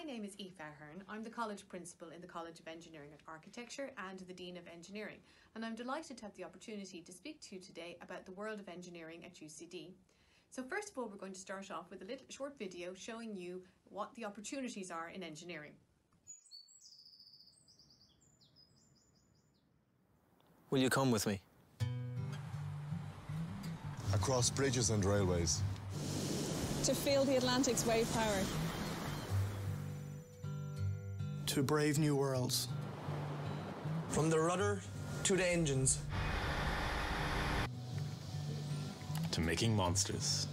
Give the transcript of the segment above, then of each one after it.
My name is Aoife Ahern. I'm the College Principal in the College of Engineering and Architecture and the Dean of Engineering, and I'm delighted to have the opportunity to speak to you today about the world of engineering at UCD. So first of all, we're going to start off with a little short video showing you what the opportunities are in engineering. Will you come with me? Across bridges and railways. To feel the Atlantic's wave power. To brave new worlds. From the rudder to the engines. To making monsters.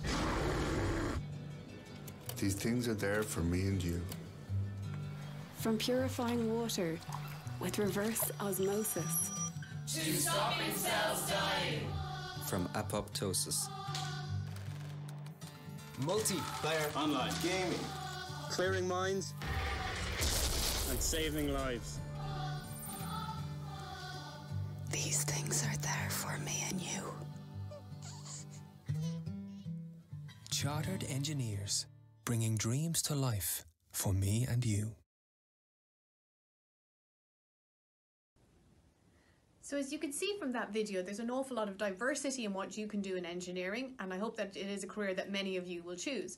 These things are there for me and you. From purifying water with reverse osmosis. To stopping cells dying. From apoptosis. Multiplayer. Online. Gaming. Clearing minds. And saving lives. These things are there for me and you. Chartered Engineers, bringing dreams to life for me and you. So as you can see from that video, there's an awful lot of diversity in what you can do in engineering, and I hope that it is a career that many of you will choose.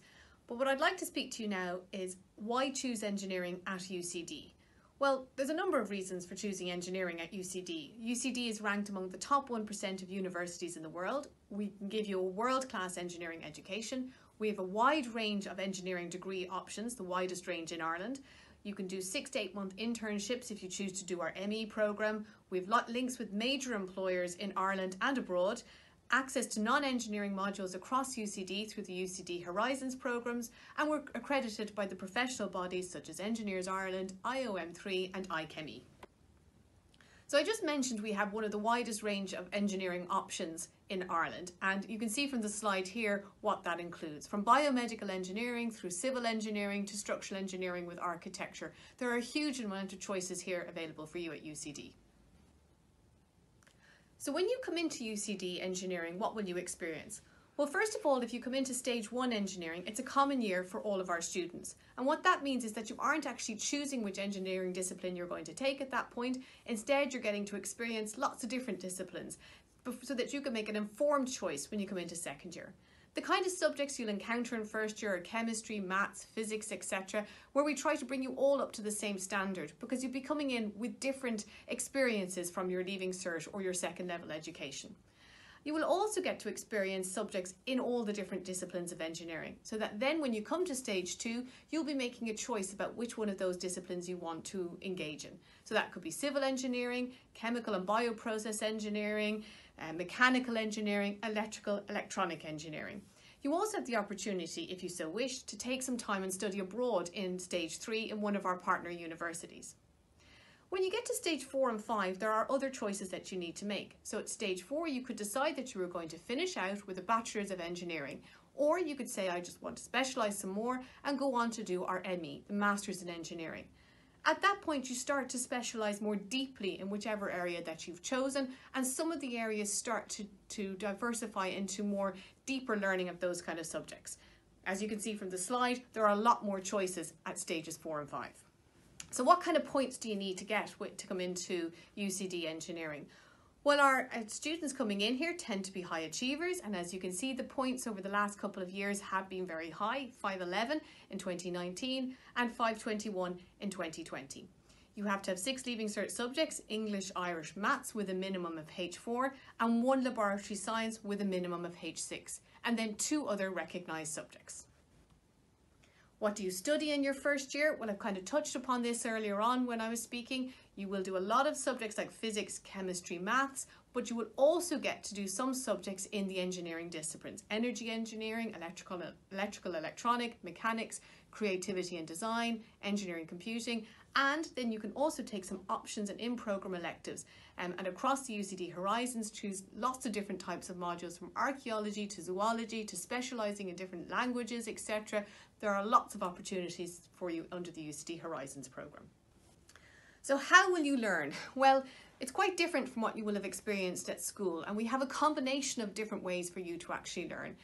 But what I'd like to speak to you now is why choose engineering at UCD? Well, there's a number of reasons for choosing engineering at UCD. UCD is ranked among the top 1% of universities in the world. We can give you a world-class engineering education. We have a wide range of engineering degree options, the widest range in Ireland. You can do six to eight month internships if you choose to do our ME programme. We've links with major employers in Ireland and abroad, access to non-engineering modules across UCD through the UCD Horizons programmes, and we're accredited by the professional bodies such as Engineers Ireland, IOM3 and IChemE. So I just mentioned we have one of the widest range of engineering options in Ireland and you can see from the slide here what that includes. From biomedical engineering through civil engineering to structural engineering with architecture. There are a huge amount of choices here available for you at UCD. So when you come into UCD engineering, what will you experience? Well, first of all, if you come into stage one engineering, it's a common year for all of our students. And what that means is that you aren't actually choosing which engineering discipline you're going to take at that point. Instead, you're getting to experience lots of different disciplines so that you can make an informed choice when you come into second year. The kind of subjects you'll encounter in first year are chemistry, maths, physics, etc., where we try to bring you all up to the same standard because you'll be coming in with different experiences from your leaving cert or your second level education. You will also get to experience subjects in all the different disciplines of engineering, so that then when you come to stage two, you'll be making a choice about which one of those disciplines you want to engage in. So that could be civil engineering, chemical and bioprocess engineering, uh, mechanical engineering, electrical, electronic engineering. You also have the opportunity, if you so wish, to take some time and study abroad in stage three in one of our partner universities. When you get to stage four and five, there are other choices that you need to make. So at stage four, you could decide that you were going to finish out with a Bachelor's of Engineering, or you could say, I just want to specialise some more and go on to do our ME, the Masters in Engineering. At that point, you start to specialise more deeply in whichever area that you've chosen, and some of the areas start to, to diversify into more deeper learning of those kind of subjects. As you can see from the slide, there are a lot more choices at stages four and five. So what kind of points do you need to get to come into UCD engineering? Well, our uh, students coming in here tend to be high achievers, and as you can see, the points over the last couple of years have been very high 511 in 2019 and 521 in 2020. You have to have six Leaving Cert subjects English, Irish, Maths with a minimum of H4, and one laboratory science with a minimum of H6, and then two other recognised subjects. What do you study in your first year? Well, I've kind of touched upon this earlier on when I was speaking. You will do a lot of subjects like physics, chemistry, maths, but you will also get to do some subjects in the engineering disciplines. Energy engineering, electrical, electrical electronic, mechanics, creativity and design, engineering computing, and then you can also take some options and in-program electives. Um, and across the UCD Horizons, choose lots of different types of modules from archaeology to zoology to specialising in different languages, etc. There are lots of opportunities for you under the UCD Horizons programme. So how will you learn? Well, it's quite different from what you will have experienced at school and we have a combination of different ways for you to actually learn.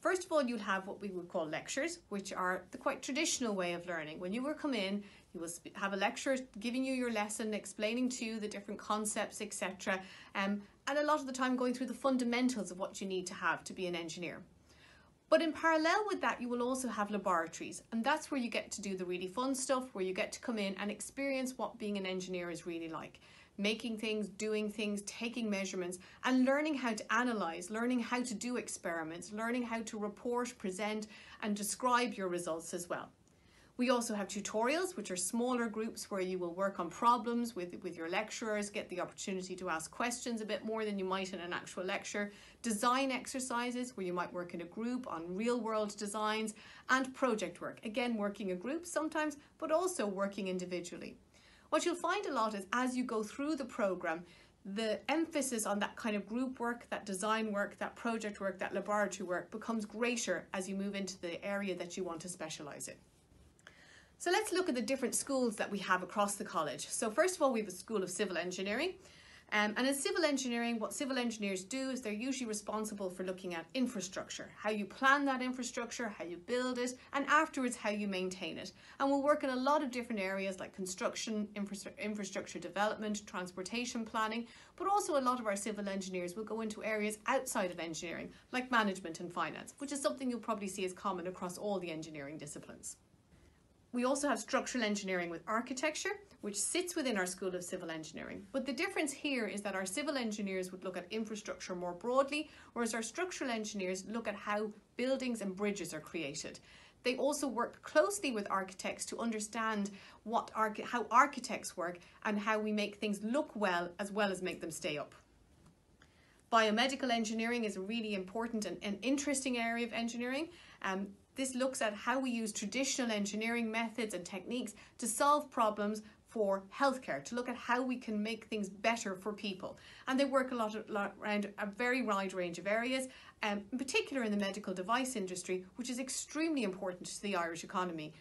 First of all, you'll have what we would call lectures, which are the quite traditional way of learning. When you will come in, you will have a lecturer giving you your lesson, explaining to you the different concepts, etc. Um, and a lot of the time going through the fundamentals of what you need to have to be an engineer. But in parallel with that, you will also have laboratories, and that's where you get to do the really fun stuff, where you get to come in and experience what being an engineer is really like. Making things, doing things, taking measurements, and learning how to analyze, learning how to do experiments, learning how to report, present, and describe your results as well. We also have tutorials, which are smaller groups where you will work on problems with, with your lecturers, get the opportunity to ask questions a bit more than you might in an actual lecture, design exercises where you might work in a group on real world designs, and project work. Again, working a group sometimes, but also working individually. What you'll find a lot is as you go through the program, the emphasis on that kind of group work, that design work, that project work, that laboratory work becomes greater as you move into the area that you want to specialise in. So let's look at the different schools that we have across the college. So first of all, we have a School of Civil Engineering. Um, and in civil engineering, what civil engineers do is they're usually responsible for looking at infrastructure, how you plan that infrastructure, how you build it, and afterwards how you maintain it. And we'll work in a lot of different areas like construction, infra infrastructure development, transportation planning, but also a lot of our civil engineers will go into areas outside of engineering, like management and finance, which is something you'll probably see as common across all the engineering disciplines. We also have structural engineering with architecture, which sits within our School of Civil Engineering. But the difference here is that our civil engineers would look at infrastructure more broadly, whereas our structural engineers look at how buildings and bridges are created. They also work closely with architects to understand what how architects work and how we make things look well as well as make them stay up. Biomedical engineering is a really important and, and interesting area of engineering. Um, this looks at how we use traditional engineering methods and techniques to solve problems for healthcare, to look at how we can make things better for people. And they work a lot, around a very wide range of areas, um, in particular in the medical device industry, which is extremely important to the Irish economy.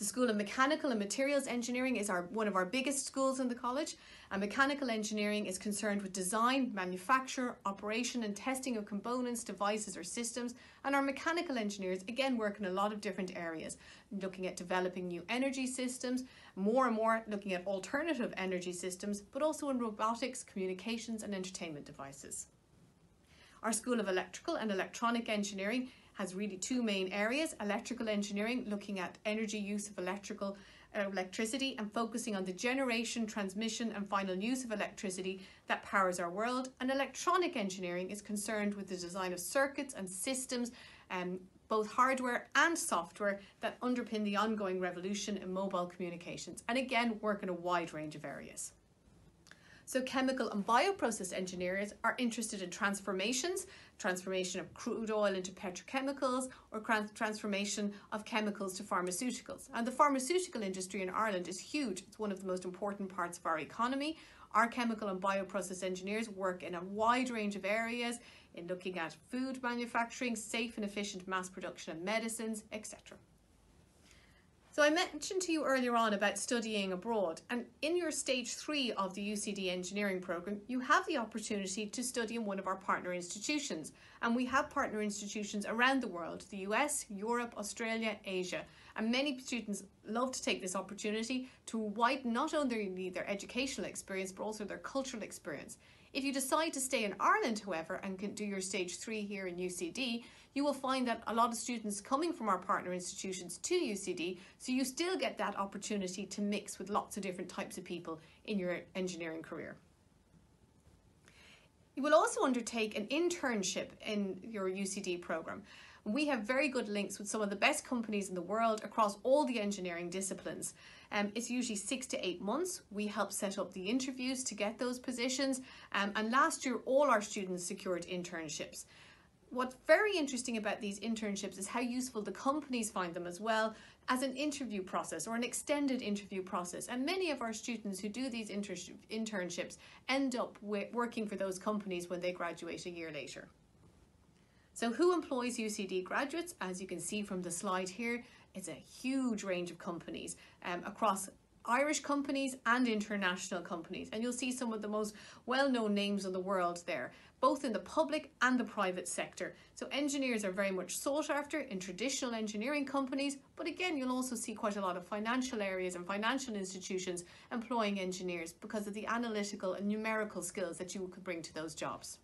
The School of Mechanical and Materials Engineering is our, one of our biggest schools in the college and mechanical engineering is concerned with design, manufacture, operation and testing of components, devices or systems and our mechanical engineers again work in a lot of different areas looking at developing new energy systems, more and more looking at alternative energy systems but also in robotics, communications and entertainment devices. Our School of Electrical and Electronic Engineering has really two main areas, electrical engineering, looking at energy use of electrical uh, electricity and focusing on the generation, transmission and final use of electricity that powers our world. And electronic engineering is concerned with the design of circuits and systems, um, both hardware and software that underpin the ongoing revolution in mobile communications and again work in a wide range of areas. So chemical and bioprocess engineers are interested in transformations, transformation of crude oil into petrochemicals or transformation of chemicals to pharmaceuticals. And the pharmaceutical industry in Ireland is huge. It's one of the most important parts of our economy. Our chemical and bioprocess engineers work in a wide range of areas in looking at food manufacturing, safe and efficient mass production of medicines, etc. So I mentioned to you earlier on about studying abroad and in your stage three of the UCD engineering programme you have the opportunity to study in one of our partner institutions and we have partner institutions around the world, the US, Europe, Australia, Asia and many students love to take this opportunity to widen not only their educational experience but also their cultural experience. If you decide to stay in Ireland, however, and can do your stage three here in UCD, you will find that a lot of students coming from our partner institutions to UCD, so you still get that opportunity to mix with lots of different types of people in your engineering career. You will also undertake an internship in your UCD programme. We have very good links with some of the best companies in the world across all the engineering disciplines. Um, it's usually six to eight months. We help set up the interviews to get those positions. Um, and last year, all our students secured internships. What's very interesting about these internships is how useful the companies find them as well as an interview process or an extended interview process. And many of our students who do these inter internships end up working for those companies when they graduate a year later. So who employs UCD graduates? As you can see from the slide here, it's a huge range of companies um, across Irish companies and international companies. And you'll see some of the most well known names in the world there, both in the public and the private sector. So engineers are very much sought after in traditional engineering companies, but again, you'll also see quite a lot of financial areas and financial institutions employing engineers because of the analytical and numerical skills that you could bring to those jobs.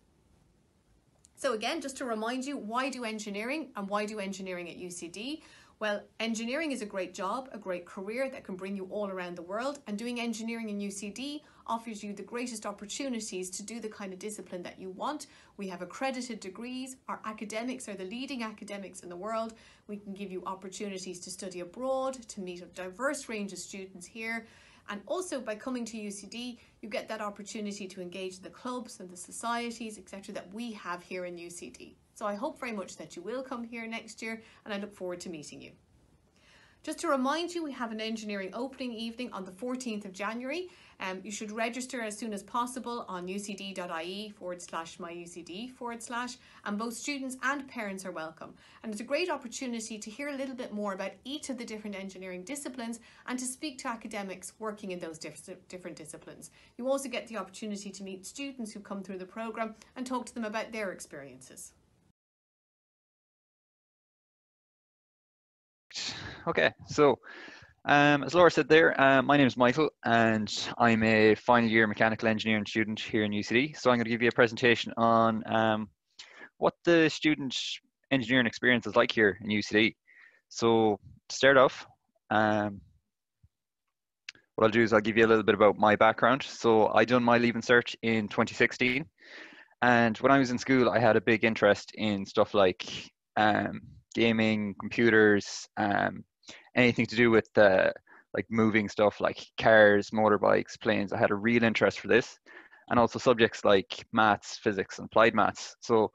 So again, just to remind you, why do engineering and why do engineering at UCD? Well, engineering is a great job, a great career that can bring you all around the world, and doing engineering in UCD offers you the greatest opportunities to do the kind of discipline that you want. We have accredited degrees, our academics are the leading academics in the world. We can give you opportunities to study abroad, to meet a diverse range of students here. And also by coming to UCD, you get that opportunity to engage the clubs and the societies, etc., that we have here in UCD. So I hope very much that you will come here next year and I look forward to meeting you. Just to remind you, we have an engineering opening evening on the 14th of January. Um, you should register as soon as possible on ucd.ie forward slash myucd forward slash, and both students and parents are welcome. And it's a great opportunity to hear a little bit more about each of the different engineering disciplines and to speak to academics working in those diff different disciplines. You also get the opportunity to meet students who come through the programme and talk to them about their experiences. Okay, so um, as Laura said there, uh, my name is Michael and I'm a final year mechanical engineering student here in UCD. So I'm going to give you a presentation on um, what the student engineering experience is like here in UCD. So to start off, um, what I'll do is I'll give you a little bit about my background. So I done my Leaving Cert in 2016. And when I was in school, I had a big interest in stuff like um, gaming, computers, um, anything to do with uh, like moving stuff like cars, motorbikes, planes. I had a real interest for this, and also subjects like maths, physics, and applied maths. So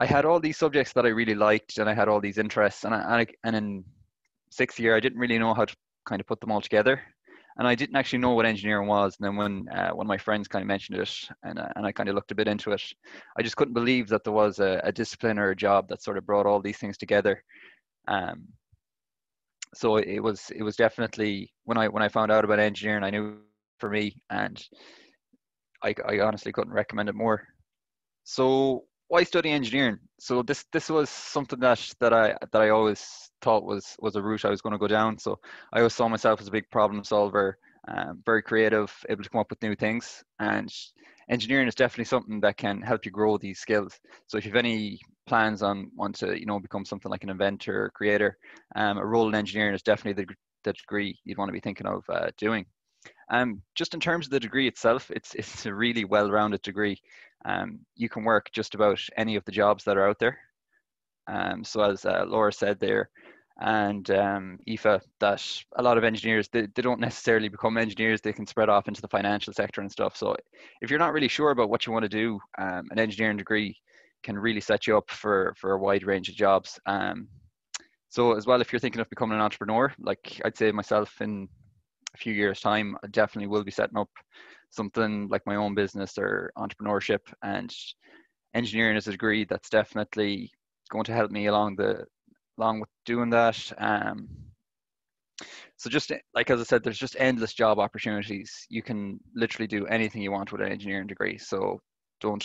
I had all these subjects that I really liked, and I had all these interests. And I, and in sixth year, I didn't really know how to kind of put them all together, and I didn't actually know what engineering was. And then when uh, one of my friends kind of mentioned it, and uh, and I kind of looked a bit into it, I just couldn't believe that there was a, a discipline or a job that sort of brought all these things together. Um, so it was it was definitely when I when I found out about engineering, I knew for me, and I, I honestly couldn't recommend it more. So why study engineering? So this this was something that that I that I always thought was was a route I was going to go down. So I always saw myself as a big problem solver, um, very creative, able to come up with new things, and engineering is definitely something that can help you grow these skills. So if you have any plans on want to you know become something like an inventor or creator, um, a role in engineering is definitely the, the degree you'd want to be thinking of uh, doing. Um, just in terms of the degree itself, it's it's a really well-rounded degree. Um, you can work just about any of the jobs that are out there. Um, so as uh, Laura said there, and um, Aoife, that a lot of engineers they, they don't necessarily become engineers. They can spread off into the financial sector and stuff. So if you're not really sure about what you want to do, um, an engineering degree can really set you up for for a wide range of jobs. Um, so as well, if you're thinking of becoming an entrepreneur, like I'd say myself in a few years' time, I definitely will be setting up something like my own business or entrepreneurship. And engineering is a degree that's definitely going to help me along the along with doing that. Um, so just like as I said, there's just endless job opportunities. You can literally do anything you want with an engineering degree. So don't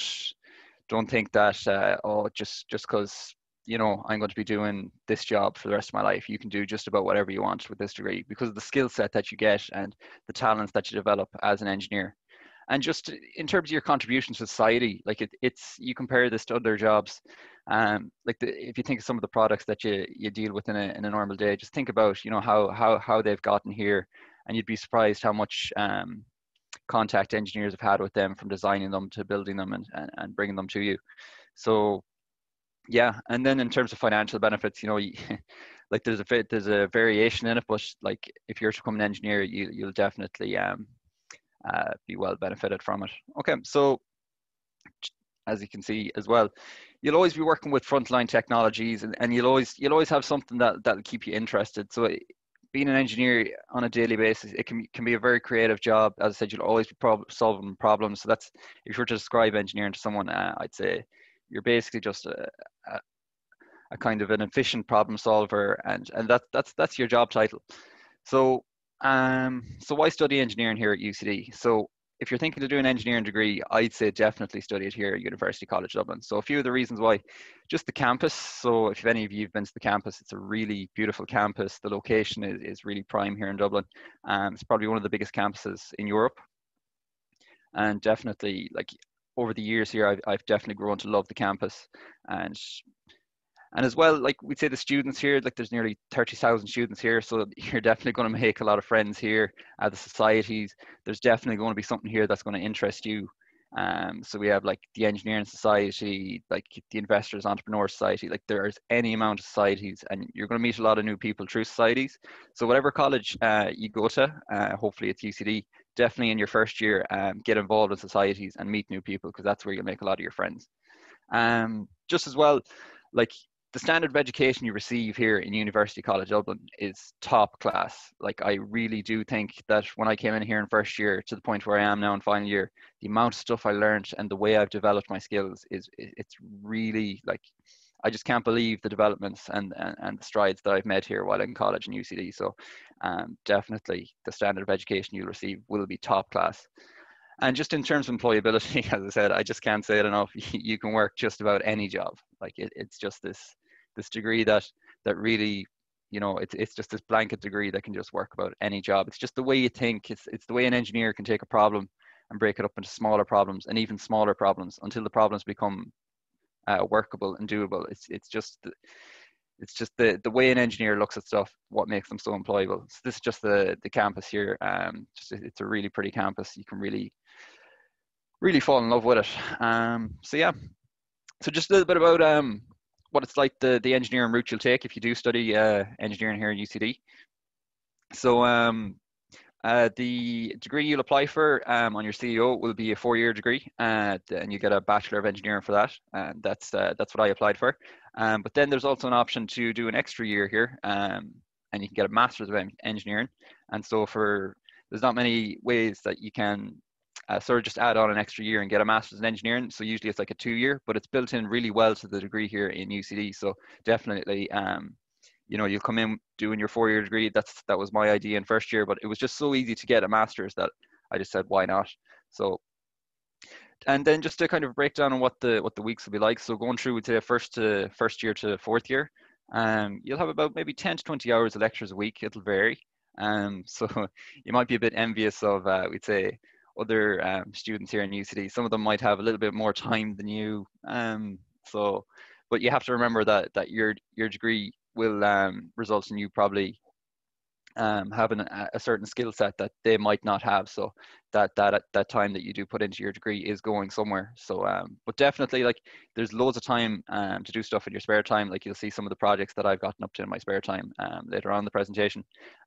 don't think that uh, oh just just because you know i'm going to be doing this job for the rest of my life you can do just about whatever you want with this degree because of the skill set that you get and the talents that you develop as an engineer and just in terms of your contribution to society like it, it's you compare this to other jobs um, like the, if you think of some of the products that you, you deal with in a, in a normal day just think about you know how how how they've gotten here and you'd be surprised how much um, contact engineers have had with them from designing them to building them and, and, and bringing them to you. So yeah, and then in terms of financial benefits, you know, like there's a there's a variation in it, but like if you're to become an engineer, you you'll definitely um uh, be well benefited from it. Okay, so as you can see as well, you'll always be working with frontline technologies, and, and you'll always you'll always have something that that'll keep you interested. So being an engineer on a daily basis, it can can be a very creative job. As I said, you'll always be prob- solving problems. So that's if you were to describe engineering to someone, uh, I'd say you're basically just a, a, a kind of an efficient problem solver, and and that that's that's your job title. So um, so why study engineering here at UCD? So if you're thinking to do an engineering degree, I'd say definitely study it here at University College Dublin. So a few of the reasons why, just the campus. So if any of you have been to the campus, it's a really beautiful campus. The location is, is really prime here in Dublin. Um, it's probably one of the biggest campuses in Europe. And definitely, like over the years here, I've, I've definitely grown to love the campus. And and as well like we'd say the students here like there's nearly 30,000 students here so you're definitely going to make a lot of friends here at the societies. There's definitely going to be something here that's going to interest you. Um, so we have like the engineering society like the investors entrepreneur society like there's any amount of societies and you're going to meet a lot of new people through societies. So whatever college uh, you go to uh, hopefully it's ucd definitely in your first year um, get involved in societies and meet new people because that's where you'll make a lot of your friends. Um, just as well like the standard of education you receive here in University College Dublin is top class. Like I really do think that when I came in here in first year to the point where I am now in final year, the amount of stuff I learned and the way I've developed my skills is it's really like I just can't believe the developments and, and, and the strides that I've made here while in college in UCD. So um, definitely the standard of education you'll receive will be top class. And just in terms of employability, as I said, I just can't say it enough. You can work just about any job. Like it, it's just this this degree that that really you know it's it's just this blanket degree that can just work about any job it's just the way you think it's it's the way an engineer can take a problem and break it up into smaller problems and even smaller problems until the problems become uh, workable and doable it's it's just the, it's just the the way an engineer looks at stuff what makes them so employable. So this is just the the campus here um just it's a really pretty campus. You can really really fall in love with it. Um so yeah. So just a little bit about um what it's like the the engineering route you'll take if you do study uh, engineering here in UCD. So um, uh, the degree you'll apply for um, on your CAO will be a four-year degree, uh, and you get a Bachelor of Engineering for that, and that's uh, that's what I applied for. Um, but then there's also an option to do an extra year here, um, and you can get a Master's of Engineering. And so for there's not many ways that you can uh, sort of just add on an extra year and get a master's in engineering. So usually it's like a two year, but it's built in really well to the degree here in UCD. So definitely, um, you know, you'll come in doing your four year degree. That's that was my idea in first year, but it was just so easy to get a master's that I just said why not. So and then just to kind of break down on what the what the weeks will be like. So going through, say first to first year to fourth year, um, you'll have about maybe 10 to 20 hours of lectures a week. It'll vary. Um, so you might be a bit envious of, uh, we'd say, other um, students here in UCD. Some of them might have a little bit more time than you. Um, so, but you have to remember that that your your degree will um, result in you probably um, having a, a, certain skill set that they might not have. So that that that time that you do put into your degree is going somewhere. So, um, but definitely, like there's loads of time um, to do stuff in your spare time. Like you'll see some of the projects that I've gotten up to in my spare time um, later on the presentation.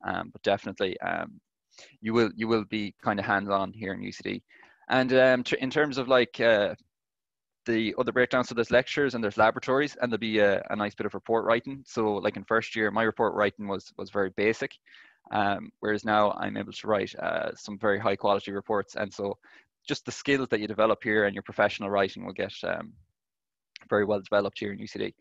Um, but definitely, um, you will you will be kind of hands on here in UCD. And in terms of like uh, the other breakdowns, so there's lectures and there's laboratories, and there'll be a, a, nice bit of report writing. So like in first year, my report writing was was very basic, um, whereas now I'm able to write uh, some very high quality reports. And so just the skills that you develop here and your professional writing will get um, very well developed here in UCD.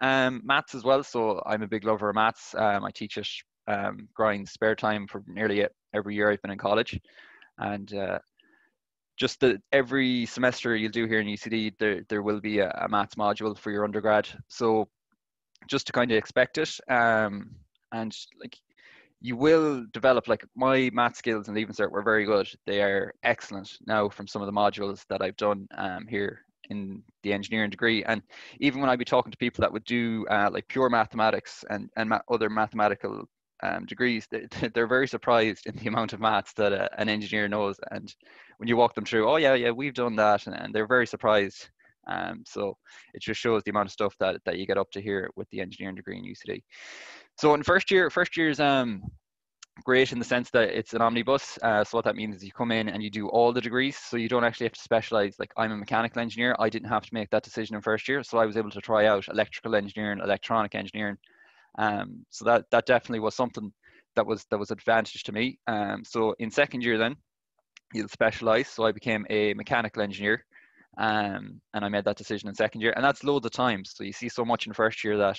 Um, maths as well. So I'm a big lover of maths. Um, I teach it um, grind spare time for nearly every year I've been in college, and uh, just that every semester you'll do here in UCD, there there will be a, a maths module for your undergrad. So just to kind of expect it, um, and like you will develop like my math skills and Leaving Cert were very good. They are excellent now from some of the modules that I've done um, here in the engineering degree. And even when I'd be talking to people that would do uh, like pure mathematics and and ma- other mathematical um, degrees, they're very surprised in the amount of maths that a, an engineer knows. And when you walk them through, oh yeah, yeah, we've done that, and, they're very surprised. Um, so it just shows the amount of stuff that, that you get up to here with the engineering degree in UCD. So in first year, first year's um, great in the sense that it's an omnibus. Uh, so what that means is you come in and you do all the degrees. So you don't actually have to specialize. Like I'm a mechanical engineer. I didn't have to make that decision in first year. So I was able to try out electrical engineering, electronic engineering, um, so that that definitely was something that was that was advantage to me. Um, so in second year then, you'll specialize. So I became a mechanical engineer, um, and I made that decision in second year, and that's loads of times. So you see so much in first year that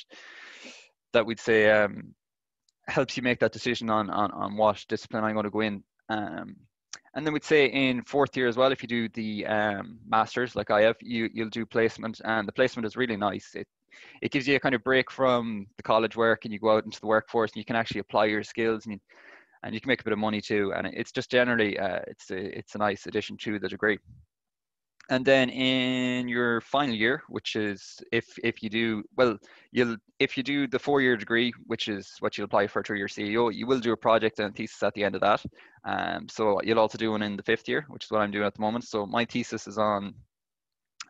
that we'd say um, helps you make that decision on on, on what discipline I'm going to go in. Um, and then we'd say in fourth year as well, if you do the um, masters like I have, you you'll do placement, and the placement is really nice. It it gives you a kind of break from the college work, and you go out into the workforce, and you can actually apply your skills, and you, and you can make a bit of money too. And it's just generally uh, it's a, it's a nice addition to the degree and then in your final year which is if if you do well you'll if you do the four year degree which is what you'll apply for through your CAO you will do a project and a thesis at the end of that um, so you'll also do one in the fifth year which is what i'm doing at the moment so my thesis is on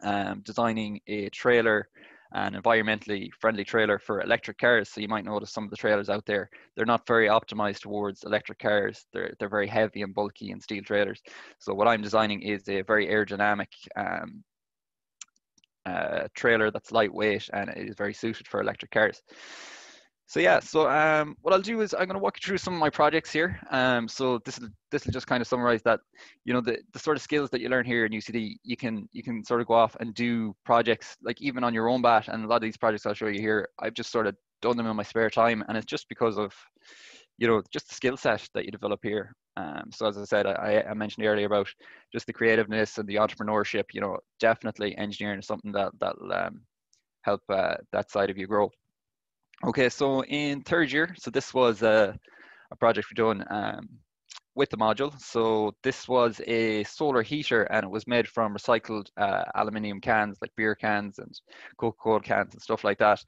um, designing a trailer an environmentally friendly trailer for electric cars. So you might notice some of the trailers out there, they're not very optimized towards electric cars. They're, they're very heavy and bulky and steel trailers. So what I'm designing is a very aerodynamic um, uh, trailer that's lightweight and it is very suited for electric cars. So yeah, so um, what I'll do is I'm going to walk you through some of my projects here. Um, so this will this will just kind of summarize that, you know, the, the sort of skills that you learn here in UCD, you can you can sort of go off and do projects like even on your own bat. And a lot of these projects I'll show you here, I've just sort of done them in my spare time, and it's just because of, you know, just the skill set that you develop here. Um, so as I said, I, I mentioned earlier about just the creativeness and the entrepreneurship. You know, definitely engineering is something that that'll um, help uh, that side of you grow. Okay, so in third year, so this was a, a project we done um, with the module. So this was a solar heater and it was made from recycled uh, aluminium cans, like beer cans and Coca-Cola cans and stuff like that.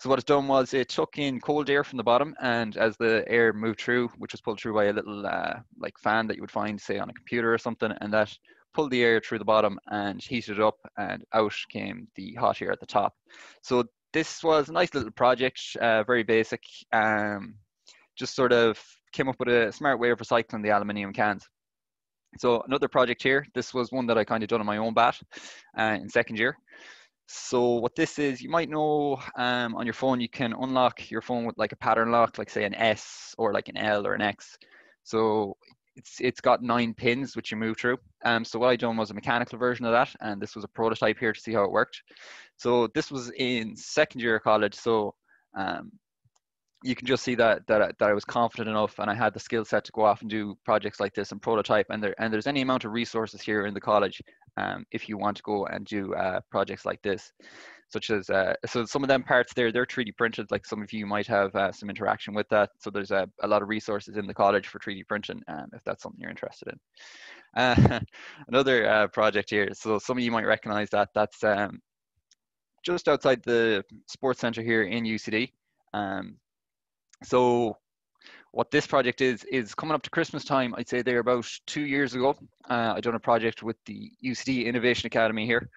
So what it's done was it took in cold air from the bottom, and as the air moved through, which was pulled through by a little uh, like fan that you would find, say, on a computer or something, and that pulled the air through the bottom and heated it up, and out came the hot air at the top. So this was a nice little project, uh, very basic. Um, just sort of came up with a smart way of recycling the aluminium cans. So another project here, this was one that I kind of done on my own bat uh, in second year. So what this is, you might know um, on your phone, you can unlock your phone with like a pattern lock, like say an S or like an L or an X. So it's it's got nine pins which you move through. Um, so what I done was a mechanical version of that, and this was a prototype here to see how it worked. So this was in second year of college. So um, you can just see that that that I was confident enough, and I had the skill set to go off and do projects like this and prototype. And there and there's any amount of resources here in the college um, if you want to go and do uh, projects like this such as uh, so some of them parts there they're 3D printed. Like some of you might have uh, some interaction with that. So there's a, a lot of resources in the college for 3D printing, um, if that's something you're interested in. Uh, another uh, project here. So some of you might recognize that. That's um, just outside the sports center here in UCD. Um, so what this project is is coming up to Christmas time. I'd say they're about two years ago. Uh, I done a project with the UCD Innovation Academy here,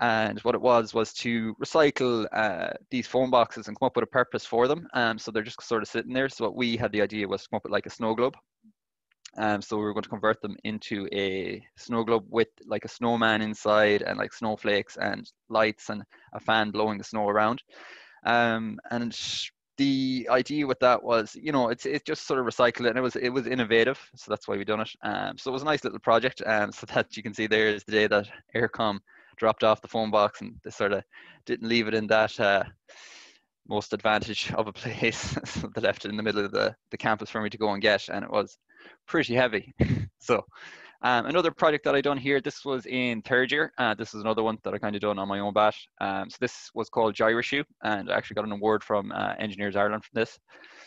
and what it was was to recycle uh, these phone boxes and come up with a purpose for them. Um, so they're just sort of sitting there. So what we had the idea was to come up with like a snow globe. Um, so we were going to convert them into a snow globe with like a snowman inside and like snowflakes and lights and a fan blowing the snow around. Um, and the idea with that was, you know, it's it just sort of recycle it, and it was it was innovative, so that's why we done it. Um, so it was a nice little project. Um, so that you can see there is the day that Eircom dropped off the phone box and they sort of didn't leave it in that uh, most advantage of a place. they left it in the middle of the, the campus for me to go and get, and it was pretty heavy. so um, another project that I done here, this was in third year. Uh, this is another one that I kind of done on my own bat. Um, so this was called Gyroshoe, and I actually got an award from uh, Engineers Ireland from this.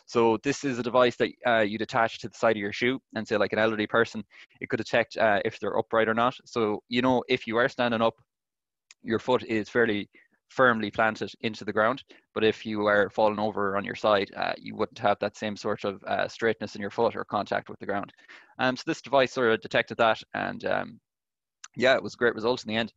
So this is a device that uh, you'd attach to the side of your shoe, and say like an elderly person, it could detect uh, if they're upright or not. So you know if you are standing up, your foot is fairly firmly planted into the ground. But if you are falling over on your side, uh, you wouldn't have that same sort of uh, straightness in your foot or contact with the ground. Um, so this device sort of detected that, and um, yeah, it was a great result in the end.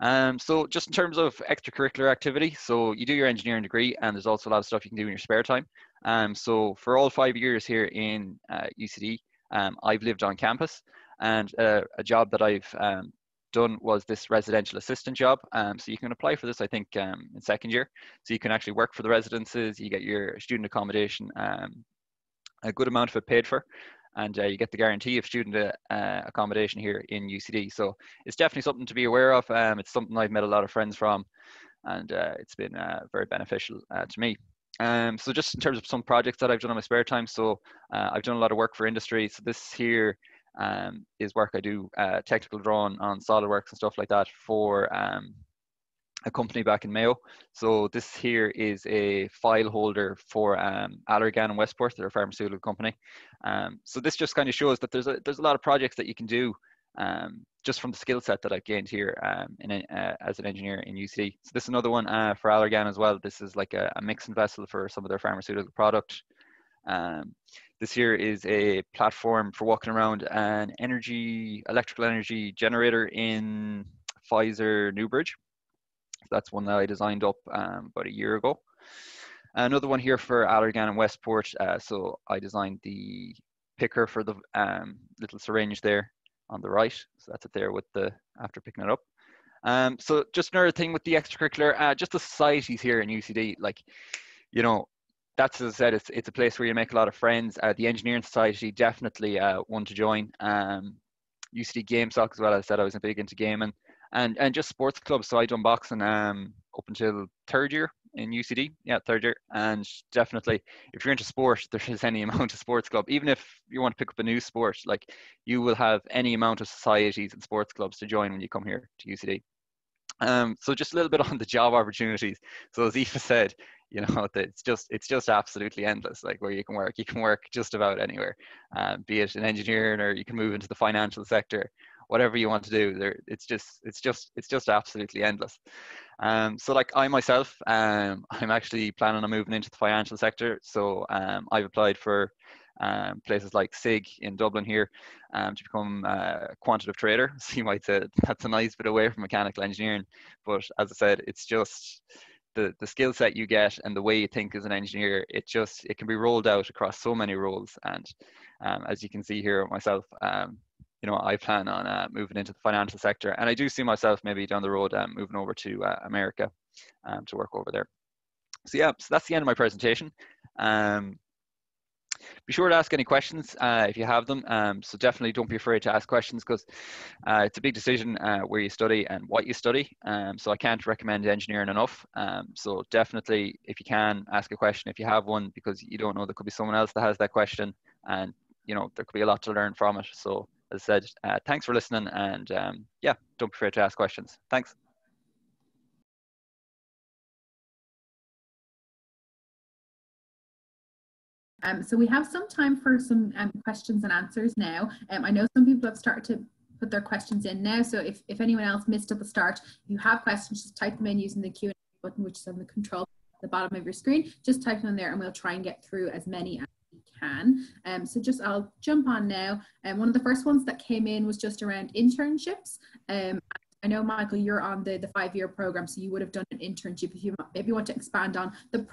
Um, so just in terms of extracurricular activity, so you do your engineering degree, and there's also a lot of stuff you can do in your spare time. Um, so for all five years here in uh, UCD, um, I've lived on campus, and uh, a job that I've um, done was this residential assistant job. Um, so you can apply for this, I think, um, in second year. So you can actually work for the residences, you get your student accommodation, um, a good amount of it paid for, and uh, you get the guarantee of student uh, accommodation here in UCD. So it's definitely something to be aware of. Um, it's something I've met a lot of friends from, and uh, it's been uh, very beneficial uh, to me. Um, so just in terms of some projects that I've done in my spare time, so uh, I've done a lot of work for industry. So this here um, is work I do, uh, technical drawing on SolidWorks and stuff like that for um, a company back in Mayo. So this here is a file holder for um, Allergan and Westport, they're a pharmaceutical company. Um, so this just kind of shows that there's a, there's a lot of projects that you can do um, just from the skill set that I've gained here um, in a, uh, as an engineer in UCD. So this is another one uh, for Allergan as well. This is like a, a mixing vessel for some of their pharmaceutical product. Um, this here is a platform for walking around an energy, electrical energy generator in Pfizer Newbridge. That's one that I designed up um, about a year ago. Another one here for Allergan and Westport. Uh, so I designed the picker for the um, little syringe there on the right. So that's it there with the after picking it up. Um, so just another thing with the extracurricular, uh, just the societies here in UCD, like, you know, that's as I said, it's it's a place where you make a lot of friends. Uh, the engineering society definitely uh, one to join. Um, UCD GameSoc as well. As I said I was a big into gaming, and and just sports clubs. So I done boxing um, up until third year in UCD. Yeah, third year. And definitely, if you're into sport, there is any amount of sports club. Even if you want to pick up a new sport, like you will have any amount of societies and sports clubs to join when you come here to UCD. Um, so just a little bit on the job opportunities. So as Aoife said, you know, it's just it's just absolutely endless. Like where you can work, you can work just about anywhere, um, be it in engineering or you can move into the financial sector whatever you want to do there it's just it's just it's just absolutely endless. Um, so like i myself um, i'm actually planning on moving into the financial sector. So um, i've applied for um, places like sig in dublin here um, to become a quantitative trader. So you might say that's a nice bit away from mechanical engineering but as i said it's just the, the skill set you get and the way you think as an engineer, it just it can be rolled out across so many roles. And um, as you can see here myself, um, you know, I plan on uh, moving into the financial sector, and I do see myself maybe down the road um, moving over to uh, America um, to work over there. So yeah, so that's the end of my presentation. Be sure to ask any questions uh, if you have them. Um, so definitely don't be afraid to ask questions because uh, it's a big decision uh, where you study and what you study. Um, so I can't recommend engineering enough. Um, so definitely, if you can, ask a question if you have one because you don't know there could be someone else that has that question, and you know there could be a lot to learn from it. So as I said, uh, thanks for listening, and um, yeah, don't be afraid to ask questions. Thanks. Um, so we have some time for some um, questions and answers now. Um, I know some people have started to put their questions in now. So if, if anyone else missed at the start, you have questions, just type them in using the Q&A button, which is on the control at the bottom of your screen. Just type them in there and we'll try and get through as many as we can. Um, so just I'll jump on now. And um, one of the first ones that came in was just around internships. Um, I know, Michael, you're on the, the five-year program, so you would have done an internship. If you maybe want to expand on the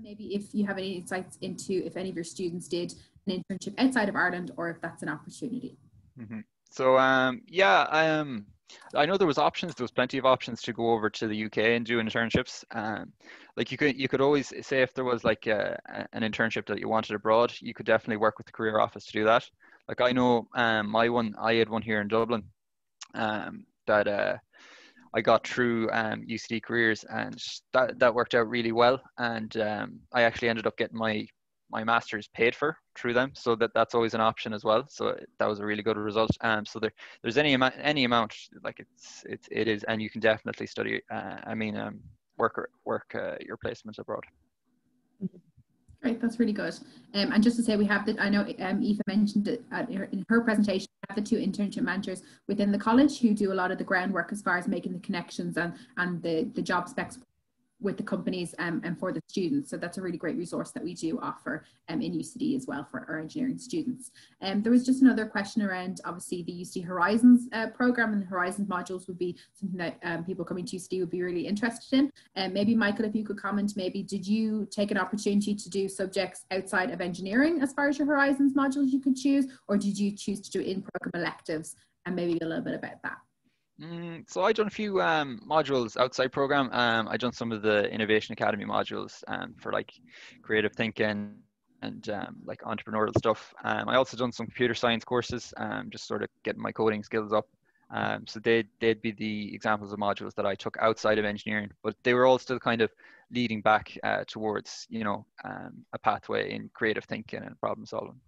maybe if you have any insights into if any of your students did an internship outside of Ireland or if that's an opportunity. Mm-hmm. So um, yeah, um, I know there was options. There was plenty of options to go over to the UK and do internships. Um, like you could you could always say if there was like a, an internship that you wanted abroad, you could definitely work with the career office to do that. Like I know um, my one, I had one here in Dublin um, that uh, I got through um, UCD careers, and that that worked out really well. And um, I actually ended up getting my my master's paid for through them so that that's always an option as well so that was a really good result um so there there's any amount any amount like it's it's it is and you can definitely study uh, i mean um work work uh, your placements abroad Great, that's really good. Um, and just to say, we have that. I know um, Aoife mentioned it in her presentation. The two internship managers within the college who do a lot of the groundwork as far as making the connections and and the the job specs with the companies um, and for the students. So that's a really great resource that we do offer um, in UCD as well for our engineering students. Um, there was just another question around obviously the UCD Horizons uh, program and the Horizons modules would be something that um, people coming to UCD would be really interested in. And maybe Michael, if you could comment, maybe did you take an opportunity to do subjects outside of engineering as far as your Horizons modules you could choose, or did you choose to do in-program electives and maybe a little bit about that? Mm, so I done a few um, modules outside program. Um, I done some of the Innovation Academy modules um, for like creative thinking and um, like entrepreneurial stuff. Um, I also done some computer science courses, um, just sort of getting my coding skills up. So they'd, they'd be the examples of modules that I took outside of engineering, but they were all still kind of leading back uh, towards, you know, a pathway in creative thinking and problem solving.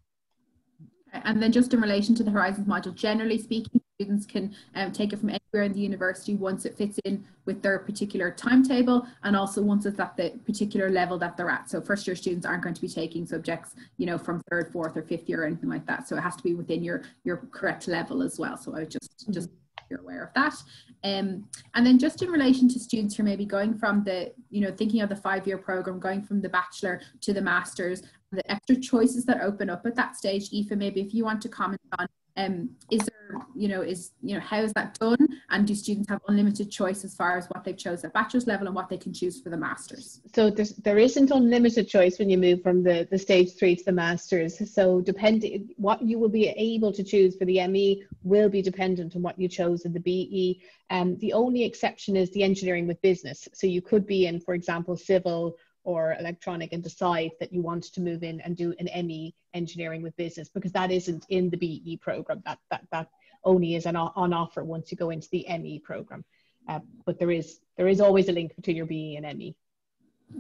And then just in relation to the Horizons module, generally speaking, students can um, take it from anywhere in the university once it fits in with their particular timetable and also once it's at the particular level that they're at. So first year students aren't going to be taking subjects, you know, from third, fourth or fifth year or anything like that. So it has to be within your, your correct level as well. So I just, just you're aware of that. Um, and then just in relation to students who are maybe going from the, you know, thinking of the five-year program, going from the bachelor to the master's, the extra choices that open up at that stage, Aoife, maybe if you want to comment on um, is there, you know, is, you know, how is that done? And do students have unlimited choice as far as what they've chose at bachelor's level and what they can choose for the master's? So there's, there isn't unlimited choice when you move from the, the stage three to the master's. So depending, what you will be able to choose for the ME will be dependent on what you chose in the BE. Um, the only exception is the engineering with business. So you could be in, for example, civil or electronic and decide that you want to move in and do an ME engineering with business because that isn't in the BE program. That that that only is an, on offer once you go into the ME program. Uh, but there is there is always a link between your BE and ME.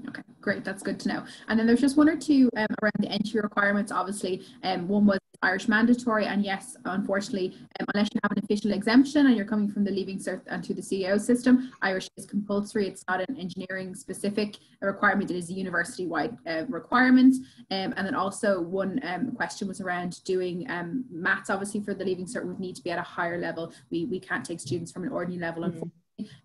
Okay, great. That's good to know. And then there's just one or two um, around the entry requirements. Obviously, um, one was Irish mandatory, and yes, unfortunately, um, unless you have an official exemption and you're coming from the Leaving Cert and to the CAO system, Irish is compulsory. It's not an engineering specific requirement. It is a university wide uh, requirement. Um, and then also one um, question was around doing um, maths. Obviously, for the Leaving Cert, would need to be at a higher level. We we can't take students from an ordinary level. Mm-hmm and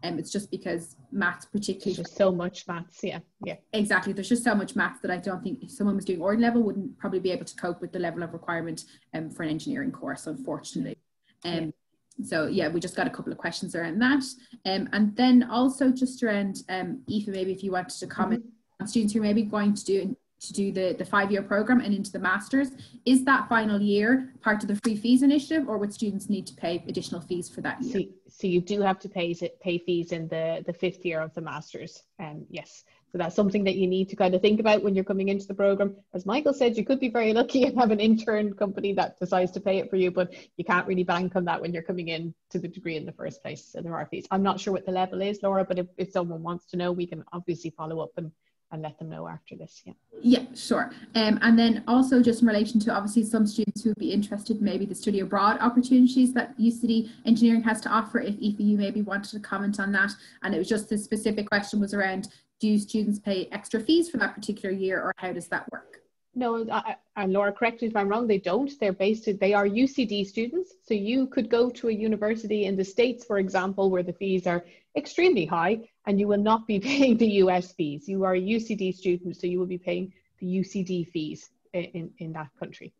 um, it's just because maths particularly there's so much maths yeah yeah exactly there's just so much maths that i don't think if someone was doing ordinary level wouldn't probably be able to cope with the level of requirement um, for an engineering course unfortunately um, yeah. so yeah we just got a couple of questions around that um, and then also just around um, Aoife maybe if you wanted to comment mm-hmm. on students who may be going to do to do the, the five year program and into the masters. Is that final year part of the free fees initiative or would students need to pay additional fees for that year? So, so you do have to pay pay fees in the, the fifth year of the masters. Um, yes. So that's something that you need to kind of think about when you're coming into the program. As Michael said, you could be very lucky and have an intern company that decides to pay it for you, but you can't really bank on that when you're coming in to the degree in the first place. So there are fees. I'm not sure what the level is, Laura, but if, if someone wants to know, we can obviously follow up and and let them know after this. Yeah. Yeah, sure. Um, and then also just in relation to obviously some students who would be interested, maybe the study abroad opportunities that UCD engineering has to offer. If Aoife, you maybe wanted to comment on that, and it was just the specific question was around: Do students pay extra fees for that particular year, or how does that work? No, I, and Laura, correct me if I'm wrong. They don't. They're based. They are UCD students. So you could go to a university in the states, for example, where the fees are extremely high, and you will not be paying the US fees. You are a UCD student, so you will be paying the UCD fees in in that country.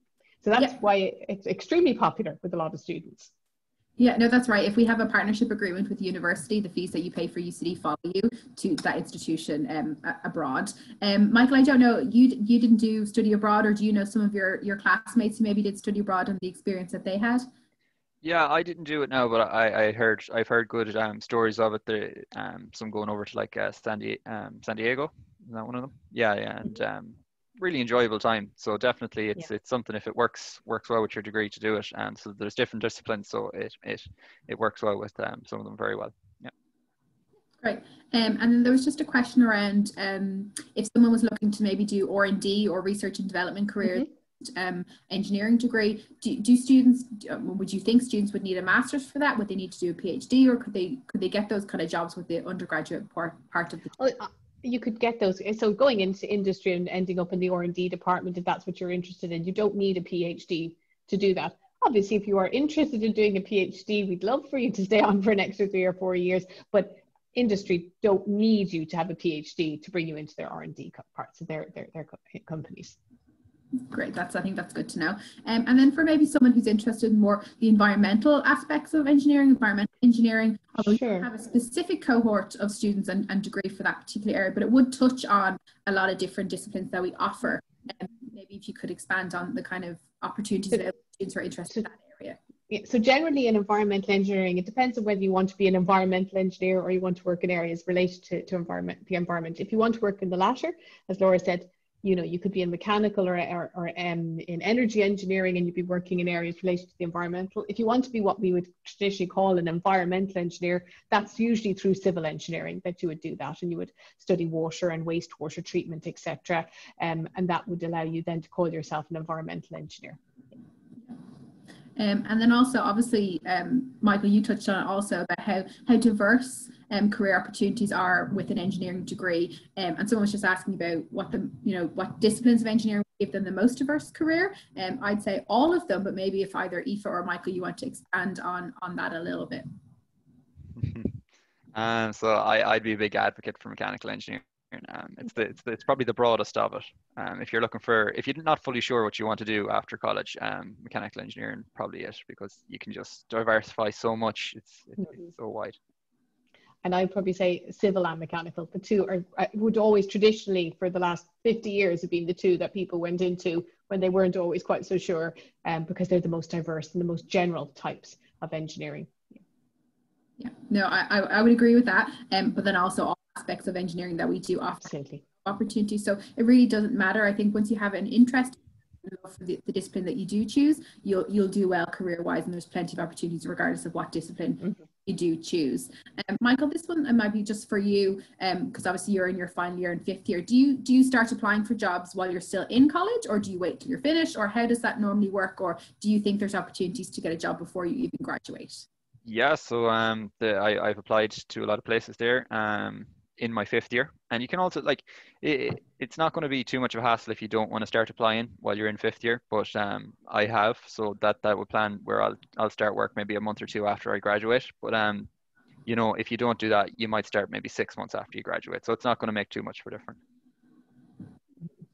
So that's yeah. why it's extremely popular with a lot of students. Yeah, no, that's right. If we have a partnership agreement with the university, the fees that you pay for UCD follow you to that institution um, abroad. Um, Michael, I don't know, you you didn't do study abroad, or do you know some of your your classmates who maybe did study abroad and the experience that they had? Yeah, I didn't do it now, but I I heard I've heard good um, stories of it. The um, some going over to like uh, San, Di- um, San Diego. Is that one of them? Yeah, yeah, and um, really enjoyable time. So definitely, it's yeah. it's something if it works works well with your degree to do it. And so there's different disciplines, so it it it works well with um, some of them very well. Yeah. Great. Um, and then there was just a question around um, if someone was looking to maybe do R and D or research and development careers. Mm-hmm. Um, engineering degree. Do, do students would you think students would need a master's for that? Would they need to do a phd or could they could they get those kind of jobs with the undergraduate part part of the oh, you could get those so going into industry and ending up in the r&d department if that's what you're interested in you don't need a phd to do that. Obviously if you are interested in doing a phd we'd love for you to stay on for an extra three or four years but industry don't need you to have a phd to bring you into their r&d parts of their, their, their companies Great, that's I think that's good to know. Um, and then for maybe someone who's interested in more the environmental aspects of engineering, environmental engineering, although sure. have a specific cohort of students and, and degree for that particular area, but it would touch on a lot of different disciplines that we offer. Um, maybe if you could expand on the kind of opportunities so, that students are interested in that area. Yeah, so generally in environmental engineering, it depends on whether you want to be an environmental engineer or you want to work in areas related to, to environment, the environment. If you want to work in the latter, as Laura said, you know you could be in mechanical or, or, or um, in energy engineering and you'd be working in areas related to the environmental. If you want to be what we would traditionally call an environmental engineer that's usually through civil engineering that you would do that and you would study water and wastewater treatment etc um, and that would allow you then to call yourself an environmental engineer. Um, and then also, obviously, um, Michael, you touched on it also about how how diverse um, career opportunities are with an engineering degree. Um, and someone was just asking about what the you know what disciplines of engineering give them the most diverse career. Um, I'd say all of them, but maybe if either Aoife or Michael, you want to expand on on that a little bit. um, so I, I'd be a big advocate for mechanical engineering um, it's the, it's the, it's probably the broadest of it. Um, if you're looking for if you're not fully sure what you want to do after college, um, mechanical engineering probably it because you can just diversify so much. It's it's, it's so wide. And I'd probably say civil and mechanical. The two are uh, would always traditionally for the last 50 years have been the two that people went into when they weren't always quite so sure, um, because they're the most diverse and the most general types of engineering. Yeah, no, I, I would agree with that. Um, but then also aspects of engineering that we do offer Absolutely. opportunities. So it really doesn't matter. I think once you have an interest for the, the, discipline that you do choose, you'll you'll do well career wise, and there's plenty of opportunities regardless of what discipline mm-hmm. You do choose. Um, Michael, this one might be just for you, because um, obviously you're in your final year and fifth year. Do you do you start applying for jobs while you're still in college, or do you wait till you're finished, or how does that normally work, or do you think there's opportunities to get a job before you even graduate? Yeah, so um, the, I, I've applied to a lot of places there. Um, in my fifth year. And you can also like it, it's not going to be too much of a hassle if you don't want to start applying while you're in fifth year. But um, I have, so that that would plan where I'll I'll start work maybe a month or two after I graduate. But um, you know, if you don't do that, you might start maybe six months after you graduate. So it's not going to make too much of a difference.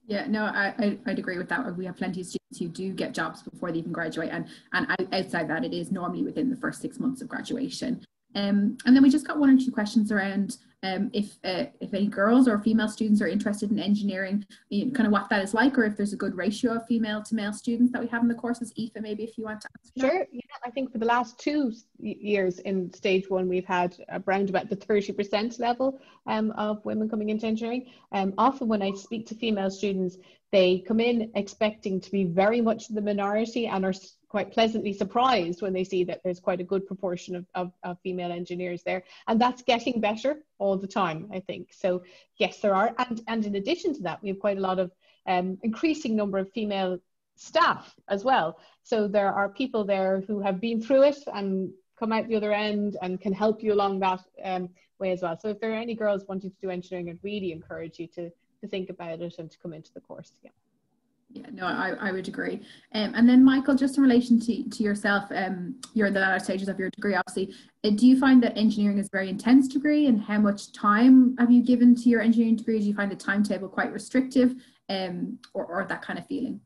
Yeah, no, I, I, would agree with that. We have plenty of students who do get jobs before they even graduate. And, and outside that, it is normally within the first six months of graduation. Um, and then we just got one or two questions around um, if uh, if any girls or female students are interested in engineering, you know, kind of what that is like, or if there's a good ratio of female to male students that we have in the courses. Aoife, maybe if you want to answer. Sure. Yeah, I think for the last two years in stage one, we've had around about the 30% level um, of women coming into engineering. Um, often when I speak to female students, they come in expecting to be very much the minority and are quite pleasantly surprised when they see that there's quite a good proportion of, of, of, female engineers there. And that's getting better all the time i think. So yes there are. And and in addition to that we have quite a lot of um, increasing number of female staff as well. So there are people there who have been through it and come out the other end and can help you along that um, way as well. So if there are any girls wanting to do engineering i'd really encourage you to to think about it and to come into the course yeah, no, I, I would agree. Um, and then, Michael, just in relation to, to yourself, um, you're in the latter stages of your degree, obviously. Uh, do you find that engineering is a very intense degree? And how much time have you given to your engineering degree? Do you find the timetable quite restrictive um, or, or that kind of feeling?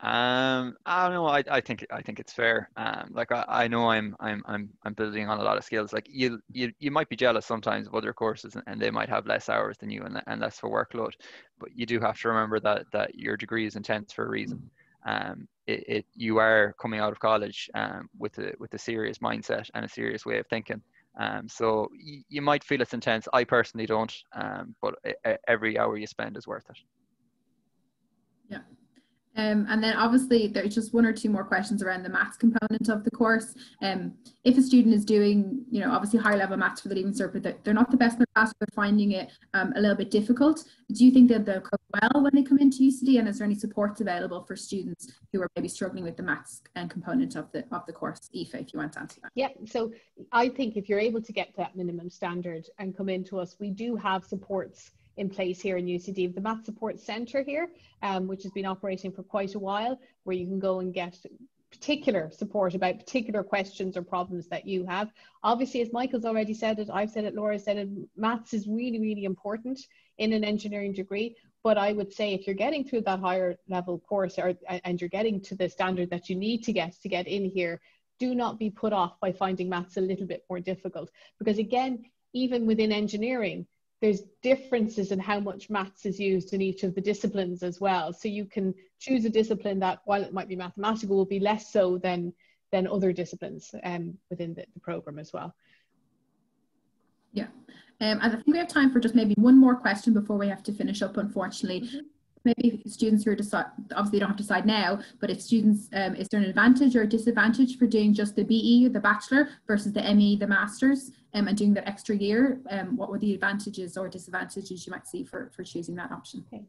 Um, I don't know. I, I think I think it's fair. Um, like I, I know I'm I'm I'm I'm building on a lot of skills. Like you you you might be jealous sometimes of other courses and, and they might have less hours than you and, and less for workload, but you do have to remember that that your degree is intense for a reason. Um, it, it you are coming out of college um with a with a serious mindset and a serious way of thinking. Um, so y- you might feel it's intense. I personally don't. Um, but every hour you spend is worth it. Um, and then obviously there's just one or two more questions around the maths component of the course. Um, if a student is doing, you know, obviously high level maths for the Leaving Cert, but they're, not the best in their class, they're finding it um, a little bit difficult. Do you think that they'll cope well when they come into UCD? And is there any supports available for students who are maybe struggling with the maths and component of the of the course? Aoife, if you want to answer that. Yeah, so I think if you're able to get to that minimum standard and come into us, we do have supports in place here in UCD. The Math Support Centre here, um, which has been operating for quite a while, where you can go and get particular support about particular questions or problems that you have. Obviously, as Michael's already said it, I've said it, Laura said it, maths is really, really important in an engineering degree. But I would say if you're getting through that higher level course or, and you're getting to the standard that you need to get to get in here, do not be put off by finding maths a little bit more difficult. Because again, even within engineering, there's differences in how much maths is used in each of the disciplines as well. So you can choose a discipline that, while it might be mathematical, will be less so than than other disciplines um, within the, the program as well. Yeah, um, and I think we have time for just maybe one more question before we have to finish up, unfortunately. Mm-hmm. Maybe students who are decide obviously don't have to decide now but if students um, is there an advantage or a disadvantage for doing just the BE the bachelor versus the ME the masters um, and doing that extra year um, what were the advantages or disadvantages you might see for for choosing that option okay.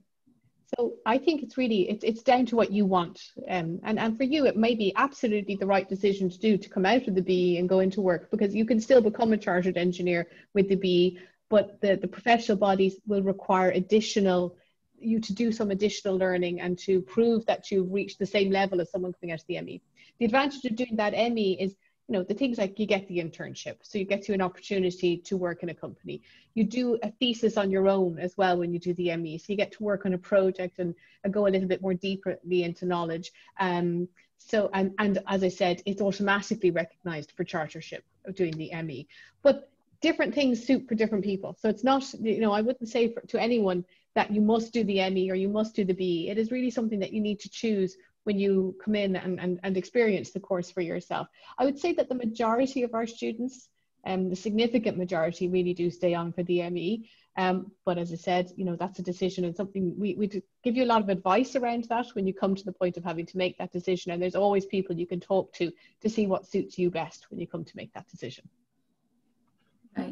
So I think it's really it's it's down to what you want, um, and and for you it may be absolutely the right decision to do to come out of the BE and go into work because you can still become a chartered engineer with the BE, but the the professional bodies will require additional you to do some additional learning and to prove that you've reached the same level as someone coming out of the ME. The advantage of doing that ME is, you know, the things like you get the internship, so you get to an opportunity to work in a company. You do a thesis on your own as well when you do the ME, so you get to work on a project and, and go a little bit more deeply into knowledge. Um, so, and, and as I said, it's automatically recognized for chartership of doing the ME. But different things suit for different people. So it's not, you know, I wouldn't say for, to anyone that you must do the ME or you must do the B. It is really something that you need to choose when you come in and, and, and experience the course for yourself. I would say that the majority of our students, um, the significant majority really do stay on for the ME. Um, but as I said, you know, that's a decision and something we, we give you a lot of advice around that when you come to the point of having to make that decision. And there's always people you can talk to to see what suits you best when you come to make that decision.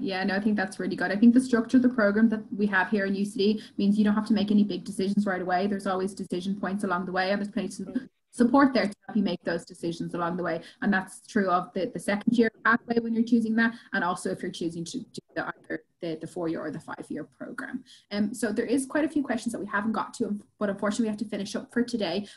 Yeah, no, I think that's really good. I think the structure of the program that we have here in UCD means you don't have to make any big decisions right away. There's always decision points along the way, and there's plenty of support there to help you make those decisions along the way. And that's true of the, the second year pathway when you're choosing that, and also if you're choosing to do the, either the, the four year or the five year program. Um, so there is quite a few questions that we haven't got to, but unfortunately we have to finish up for today.